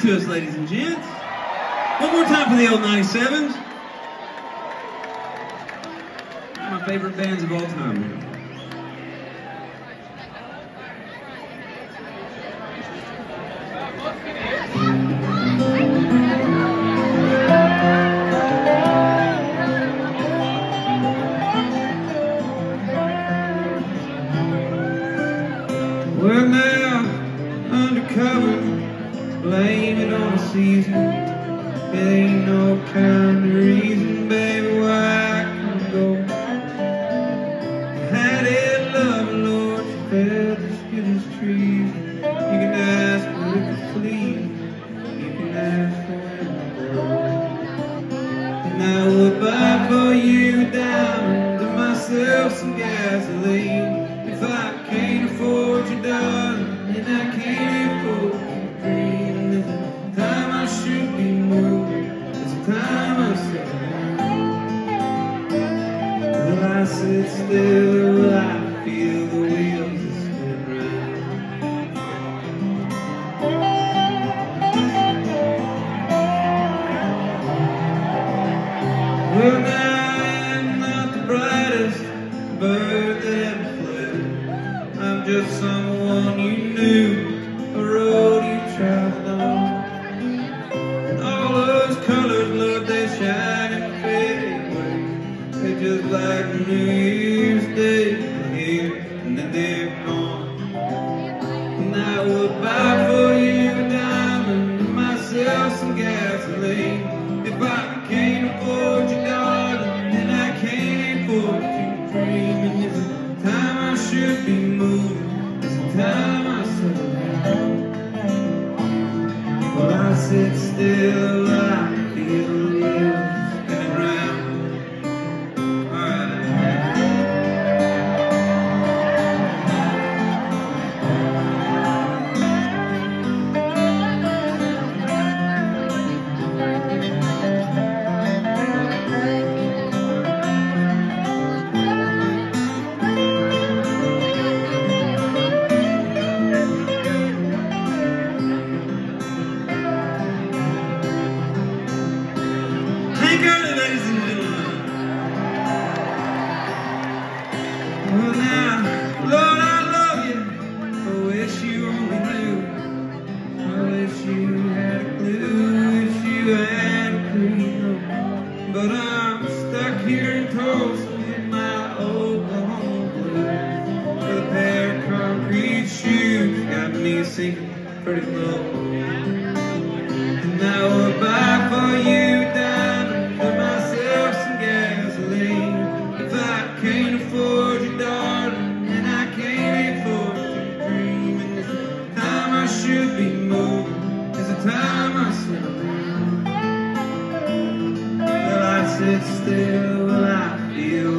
to us, ladies and gents. One more time for the old 97s. One of My favorite bands of all time. Well now, undercover, blame it on the season. It ain't no kind of reason, baby, why I can go. Had it love, Lord, she felt the skin trees. You can ask for it, please. You can ask for it. And I would buy for you diamond and myself some gasoline. Time I sit still I feel the wheels spin round? Well, I'm not the brightest bird that ever flew. I'm just someone you knew, a road you traveled on. Like New Year's Day, here and then they're gone. And I would buy for you a diamond myself some gasoline. If I can't afford you, darling, then I can't afford to dream. And there's a time I should be moving, there's a time I slow down. Well, I sit still, I feel in my. With a pair of concrete shoes got me pretty low. And I would buy for you myself some gasoline. If I can't afford you, darling, then I can't afford dream. And time I should be moving. Time I down sit still when I feel